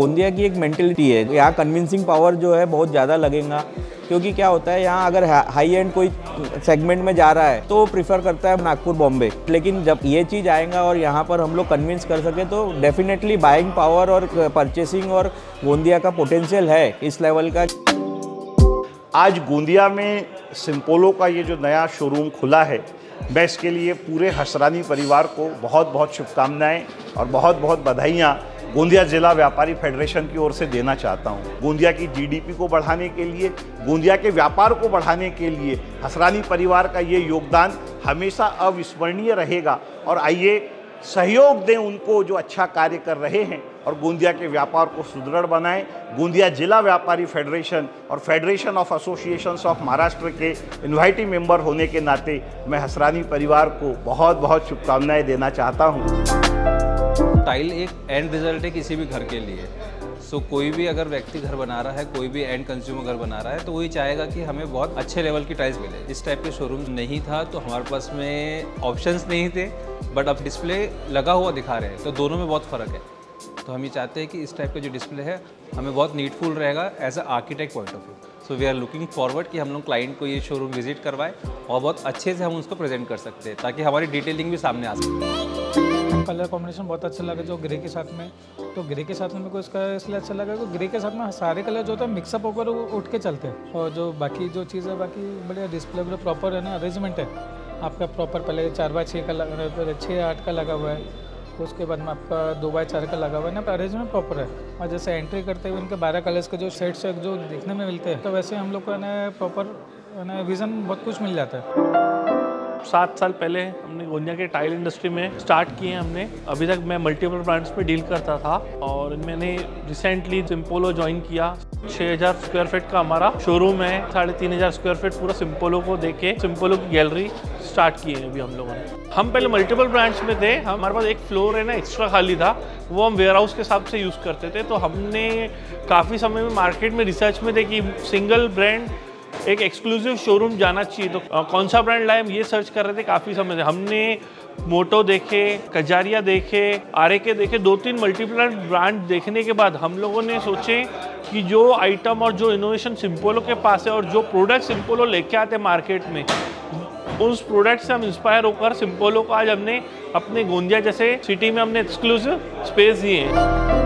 गोंदिया की एक मेंटेलिटी है। यहाँ कन्विंसिंग पावर जो है बहुत ज़्यादा लगेगा, क्योंकि क्या होता है, यहाँ अगर हाई एंड कोई सेगमेंट में जा रहा है तो प्रीफर करता है नागपुर, बॉम्बे। लेकिन जब ये चीज़ आएगा और यहाँ पर हम लोग कन्विंस कर सके तो डेफिनेटली बाइंग पावर और परचेसिंग और गोंदिया का पोटेंशियल है इस लेवल का। आज गोंदिया में सिंपोलो का ये जो नया शोरूम खुला है, मैं इसके लिए पूरे हसरानी परिवार को बहुत बहुत शुभकामनाएँ और बहुत बहुत बधाइयाँ। गोंदिया जिला व्यापारी फेडरेशन की ओर से देना चाहता हूँ। गोंदिया की जीडीपी को बढ़ाने के लिए, गोंदिया के व्यापार को बढ़ाने के लिए हसरानी परिवार का ये योगदान हमेशा अविस्मरणीय रहेगा। और आइए, सहयोग दें उनको जो अच्छा कार्य कर रहे हैं और गोंदिया के व्यापार को सुदृढ़ बनाएँ। गोंदिया जिला व्यापारी फेडरेशन और federation of associations of Maharashtra के इन्वाइटिंग मेंबर होने के नाते मैं हसरानी परिवार को बहुत बहुत शुभकामनाएँ देना चाहता हूँ। टाइल एक एंड रिज़ल्ट है किसी भी घर के लिए। सो so, कोई भी अगर व्यक्ति घर बना रहा है कोई भी एंड कंज्यूमर घर बना रहा है तो वही चाहेगा कि हमें बहुत अच्छे लेवल की टाइल्स मिले। इस टाइप के शोरूम नहीं था तो हमारे पास में ऑप्शंस नहीं थे बट अब डिस्प्ले लगा हुआ दिखा रहे हैं तो दोनों में बहुत फ़र्क है। तो हम ये चाहते हैं कि इस टाइप का जो डिस्प्ले है हमें बहुत नीडफुल रहेगा as a architect point of view so we are looking forward कि हम लोग क्लाइंट को ये शोरूम विज़िट करवाए और बहुत अच्छे से हम उसको प्रेजेंट कर सकते हैं ताकि हमारी डिटेलिंग भी सामने आ सके। कलर कॉम्बिनेशन बहुत अच्छा लगा जो ग्रे के साथ में। तो ग्रे के साथ में मेरे को इसका इसलिए अच्छा लगा कि ग्रे के साथ में सारे कलर जो होता है मिक्सअप होकर उठ के चलते हैं। और जो बाकी जो चीज़ है, बाकी बढ़िया डिस्प्ले वगैरह प्रॉपर है ना अरेंजमेंट है। आपका प्रॉपर पहले चार बाय छः का लगा छः आठ का लगा हुआ है। उसके बाद में आपका दो बाय चार का लगा हुआ है ना अरेंजमेंट प्रॉपर है। और जैसे एंट्री करते हुए उनके बारह कलर्स के जो सेट्स है, जो देखने में मिलते हैं तो वैसे हम लोग को ना प्रॉपर ना विज़न बहुत कुछ मिल जाता है। सात साल पहले हमने गोंदिया के टाइल इंडस्ट्री में स्टार्ट किए हैं हमने। अभी तक मैं मल्टीपल ब्रांड्स पे डील करता था और मैंने रिसेंटली सिम्पोलो ज्वाइन किया। 6000 स्क्वायर फीट का हमारा शोरूम है। साढ़े तीन हज़ार स्क्वायर फीट पूरा सिम्पोलो को देके सिम्पोलो की गैलरी स्टार्ट की है अभी हम लोगों ने। हम पहले मल्टीपल ब्रांड्स में थे। हमारे पास एक फ्लोर है ना एक्स्ट्रा खाली था। वो हम वेयर हाउस के हिसाब से यूज़ करते थे। तो हमने काफ़ी समय में मार्केट में रिसर्च में थे कि सिंगल ब्रांड एक एक्सक्लूसिव शोरूम जाना चाहिए। तो कौन सा ब्रांड लाए, हम ये सर्च कर रहे थे, काफ़ी समय से। हमने मोटो देखे कजारिया देखे आर के देखे दो तीन मल्टीपल ब्रांड देखने के बाद हम लोगों ने सोचे कि जो आइटम और जो इनोवेशन सिंपोलो के पास है और जो प्रोडक्ट सिंपोलो लेके आते हैं मार्केट में, उस प्रोडक्ट से हम इंस्पायर होकर सिंपोलो को आज हमने अपने गोंदिया जैसे सिटी में हमने एक्सक्लूसिव स्पेस दिए हैं।